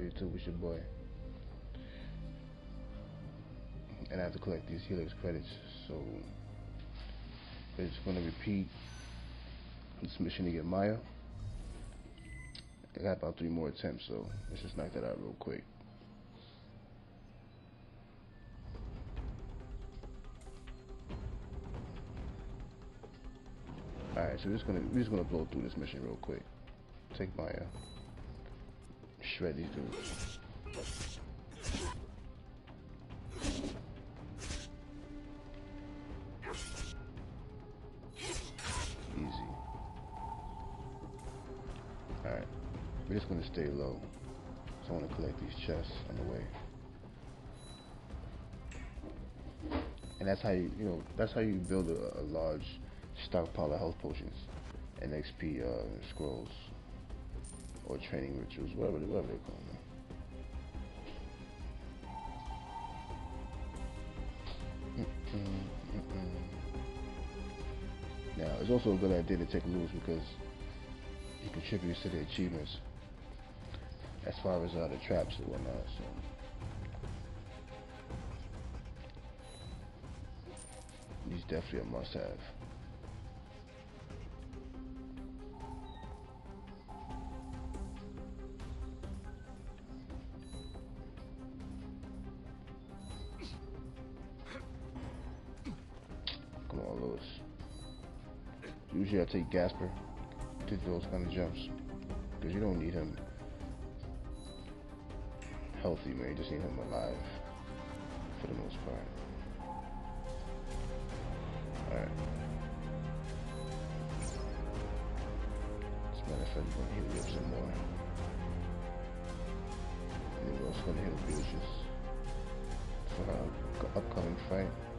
YouTube, it's your boy. And I have to collect these Helix credits, so it's gonna repeat this mission to get Maya. I got about three more attempts, so let's just knock that out real quick. Alright, so we're just gonna we're just gonna blow through this mission real quick. Take Maya. These dudes. Easy. Alright. We're just gonna stay low. So I wanna collect these chests on the way. And that's how you you know, that's how you build a, a large stockpile of health potions and XP uh, scrolls or training rituals, whatever, whatever they call them. Now, it's also a good idea to take loot because it contributes to the achievements as far as uh, the traps and whatnot. So. These definitely a must-have. Lewis. Usually I take Gaspar to those kind of jumps. Because you don't need him healthy, man. You just need him alive. For the most part. Alright. Matter of fact, we're gonna heal you up some more. Then we're also gonna heal Beatrice for her upcoming fight.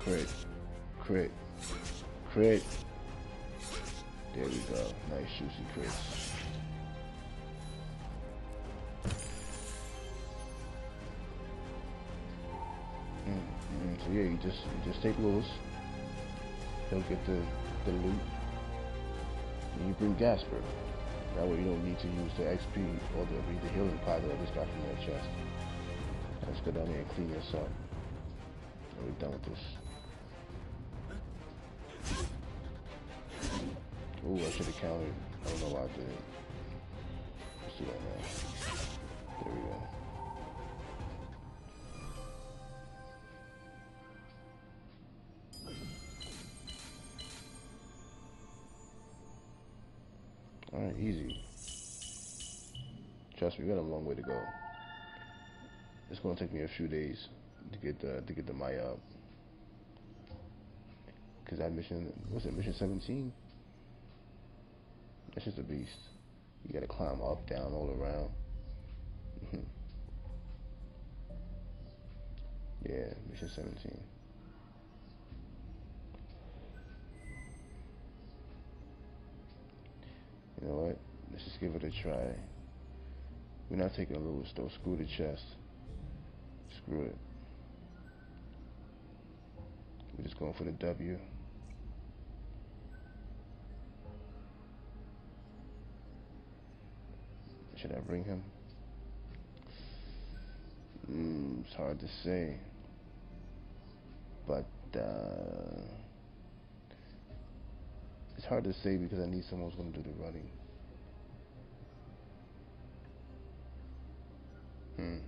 Crit. Crit. Crit. There we go. Nice juicy crits. Mm, mm, so yeah, you just you just take Lewis. He'll get the the loot. And you bring Gaspar. That way you don't need to use the XP or the the healing pod that I just got from that chest. Let's go down there and clean this up. We're done with this. Ooh, I should have counted. I don't know why I did. Let's do that now. There we go. Alright, easy. Trust me, we got a long way to go. It's gonna take me a few days to get the to get the Maya up. Cause that mission was it mission 17? That's just a beast. You gotta climb up, down, all around. yeah, mission 17. You know what? Let's just give it a try. We're not taking a little though. Screw the chest. Screw it. We're just going for the W. Should I bring him? Mm, it's hard to say. But, uh, it's hard to say because I need someone who's going to do the running. Hmm.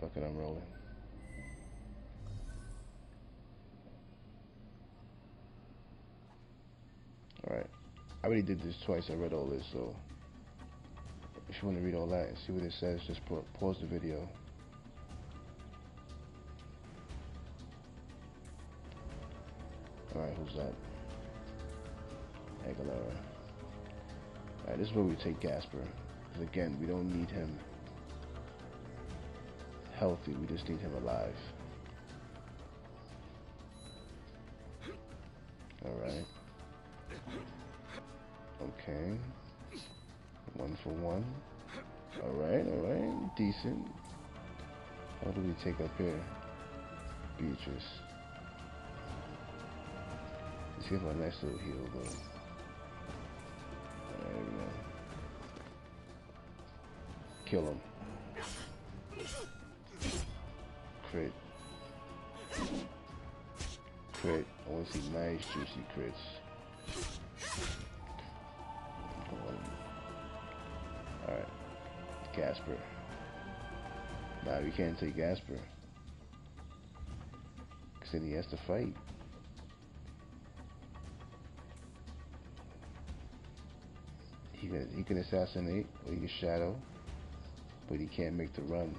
Fuck it, I'm rolling. Alright. I already did this twice. I read all this, so if you want to read all that and see what it says, just pause the video. Alright, who's that? Aguilera. Alright, this is where we take Gaspar. Because again, we don't need him healthy, we just need him alive. Alright. Okay. One for one. Alright, alright. Decent. What do we take up here? Beatrice. Let's him a nice little heal though. There we go. Kill him. Crit. Crit. I want to see nice juicy crits. Gaspar. Nah, we can't take Gaspar. Because then he has to fight. He can, he can assassinate or he can shadow, but he can't make the run.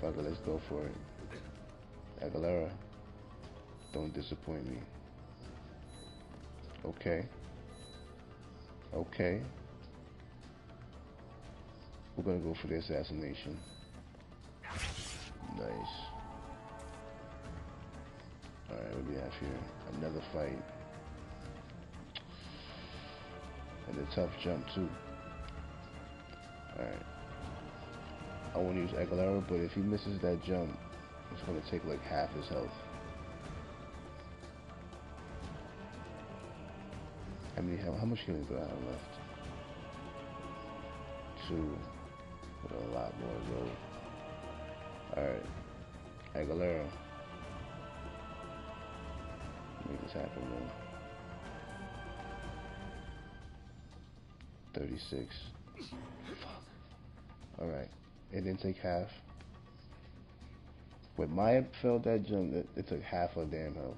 Fuck it, let's go for it. Aguilera, don't disappoint me. Okay. Okay. We're gonna go for the assassination. Nice. Alright, what do we have here? Another fight. And a tough jump too. Alright. I want to use Aguilera, but if he misses that jump, it's gonna take like half his health. How many how, how much healing do I have left? Two. With a lot more to go. Alright. Aguilera. Make this happen, man. 36. Fuck. Alright. It didn't take half. When Maya failed that jump, it, it took half her damn health.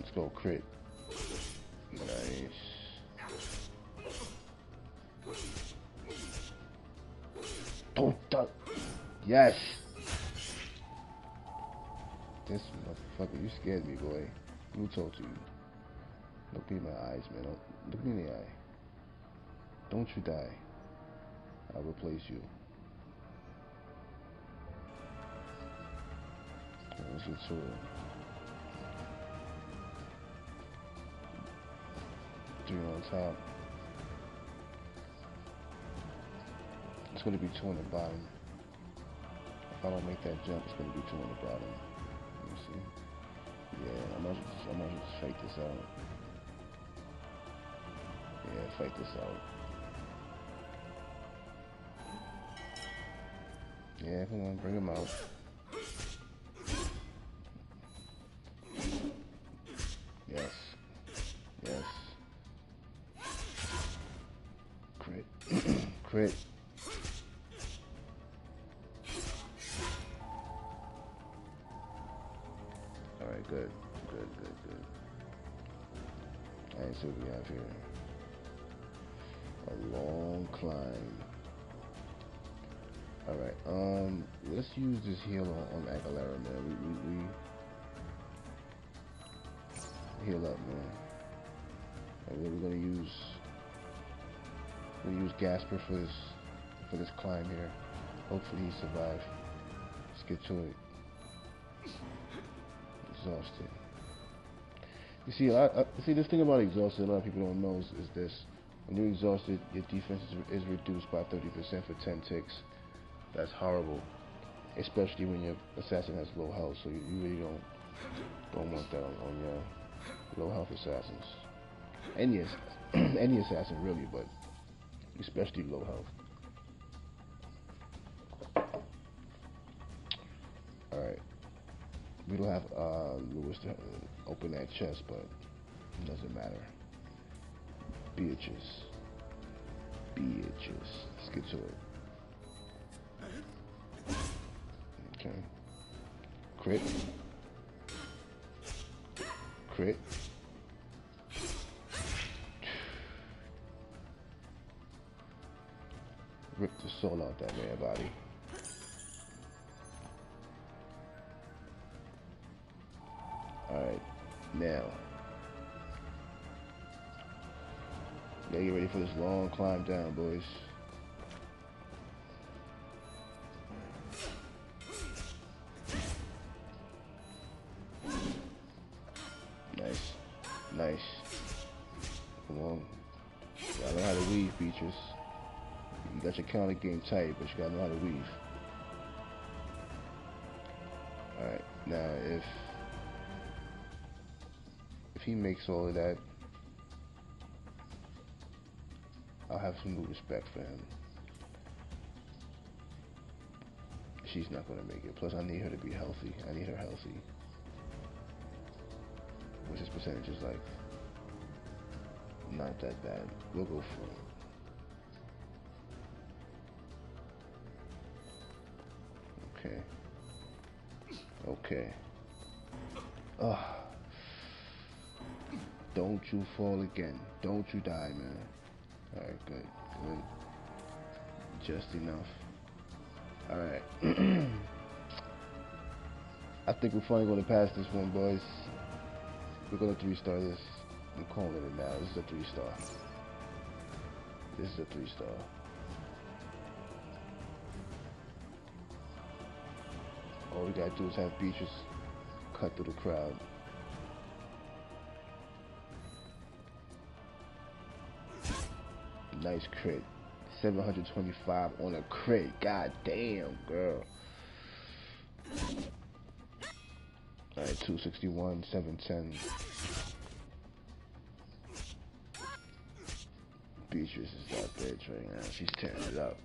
Let's go crit. Yes. This motherfucker, you scared me, boy. Who told you? Look me in my eyes, man. Look me in the eye. Don't you die. I'll replace you. Get to it. Three on top. It's to be two on the bottom. If I don't make that jump, it's going to be on the bottom. Let me see. Yeah, I might just, I might just fight this out. Yeah, fight this out. Yeah, come on, bring him out. Have here. A long climb. Alright, um, let's use this heal on, on Aguilera, man. We, we, we heal up, man. And then we're gonna use gonna use Gaspar for this for this climb here. Hopefully he survives. Let's get to it. Exhausted. You see, I, I see this thing about exhausted. A lot of people don't know is, is this: when you're exhausted, your defense is, is reduced by 30% for 10 ticks. That's horrible, especially when your assassin has low health. So you, you really don't don't want that on, on your low health assassins. Any any assassin really, but especially low health. All right, we don't have uh, Lewis to open that chest, but it doesn't matter. Bitches, bitches. Let's get to it. Okay. Crit. Crit. Rip the soul out that man body. Gotta get ready for this long climb down, boys. Nice. Nice. Come on. You gotta know how to weave, Beatrice. You got your counter game tight, but you gotta know how to weave. Alright, now if if he makes all of that, Some respect for him. She's not gonna make it. Plus I need her to be healthy. I need her healthy. Which his percentage is like not that bad. We'll go for it. Okay. Okay. Ugh. Don't you fall again. Don't you die, man. Alright, good. Good. Just enough. Alright. I think we're finally going to pass this one, boys. We're going to three-star this. I'm calling it now. This is a three-star. This is a three-star. All we gotta do is have Beatrice cut through the crowd. Nice crit. 725 on a crit. God damn, girl. Alright, 261, 710. Beatrice is that bitch right now. She's tearing it up.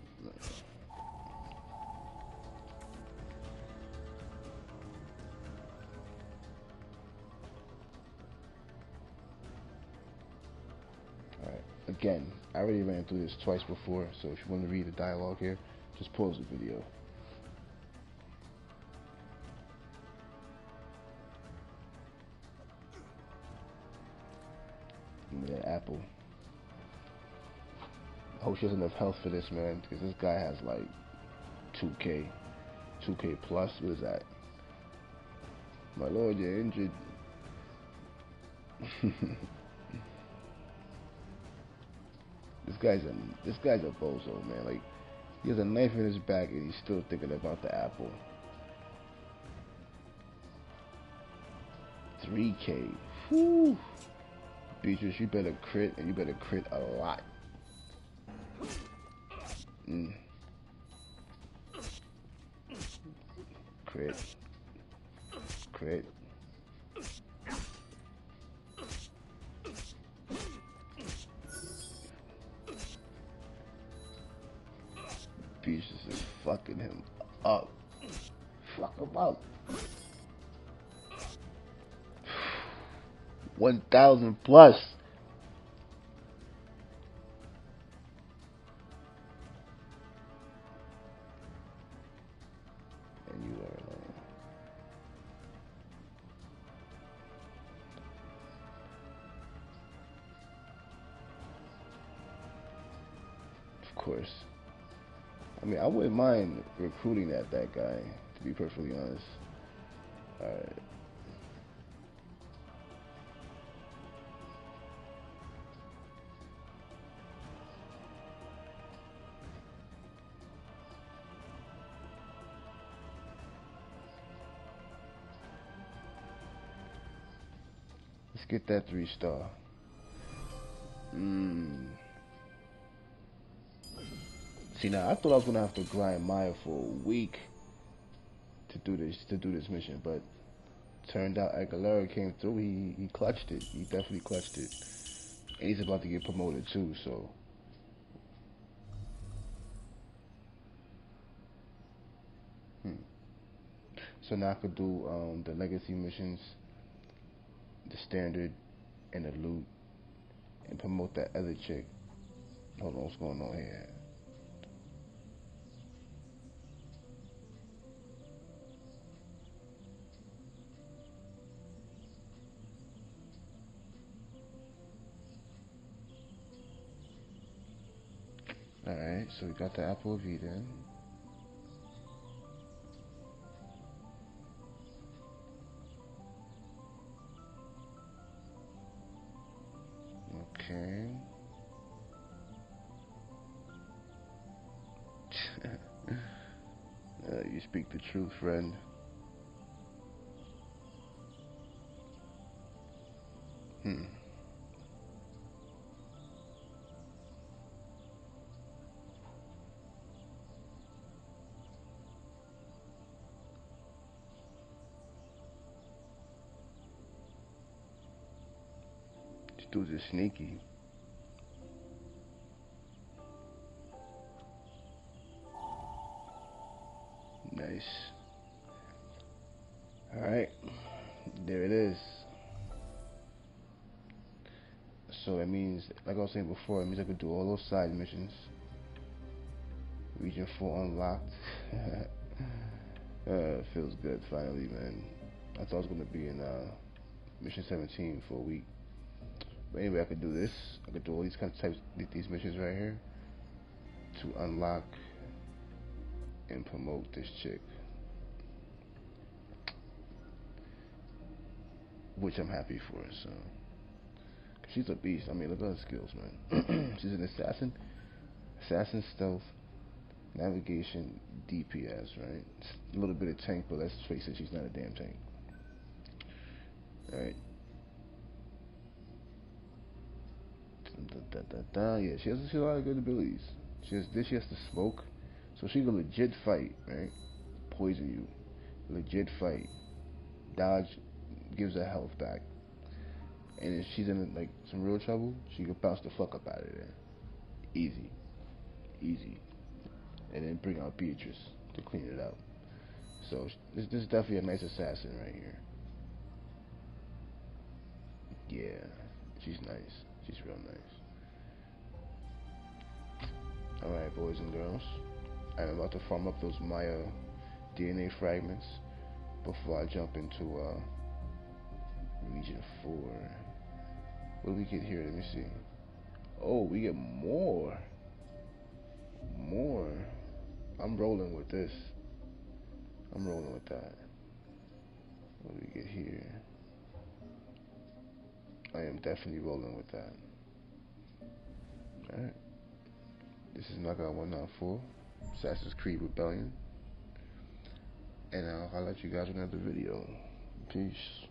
Already ran through this twice before, so if you want to read the dialogue here, just pause the video. Give me that apple. I hope she has enough health for this, man, because this guy has like 2k. 2k plus. What is that? My lord, you're injured. This guy's a this guy's a bozo, man. Like he has a knife in his back and he's still thinking about the apple. 3K. Whew. Beatrice, you better crit and you better crit a lot. Mm. Crit. Crit. 1,000 plus. And you are. Of course. I mean, I wouldn't mind recruiting that that guy, to be perfectly honest. Alright. Let's get that three star. Mmm. See now, I thought I was gonna have to grind Maya for a week to do this to do this mission, but turned out Aguilera came through. He he clutched it. He definitely clutched it, and he's about to get promoted too. So. Hmm. So now I could do um, the legacy missions, the standard, and the loot, and promote that other chick. Hold on, what's going on here? Alright, so we got the apple of Eden. speak the truth, friend. Hmm. These dudes are sneaky. Nice. Alright. There it is. So that means, like I was saying before, it means I could do all those side missions. Region 4 unlocked. uh, feels good finally, man. I thought I was going to be in uh, Mission 17 for a week. But anyway, I could do this. I could do all these kind of types, these missions right here to unlock and promote this chick. Which I'm happy for, so. She's a beast. I mean, look at her skills, man. she's an assassin. Assassin stealth, navigation, DPS, right? A little bit of tank, but let's face it, she's not a damn tank. Alright. Yeah, she has, she has a lot of good abilities. She has this, she has to smoke. So she can legit fight, right? Poison you. Legit fight. Dodge gives her health back. And if she's in like some real trouble, she can bounce the fuck up out of there. Easy. Easy. And then bring out Beatrice to clean it up. So this, this is definitely a nice assassin right here. Yeah, she's nice. She's real nice. Alright, boys and girls. I'm about to farm up those Maya DNA fragments before I jump into uh, region 4. What do we get here? Let me see. Oh, we get more. More. I'm rolling with this. I'm rolling with that. What do we get here? I am definitely rolling with that. Alright. This is Knockout 194. Assassin's Creed Rebellion. And I'll, let you guys in another video. Peace.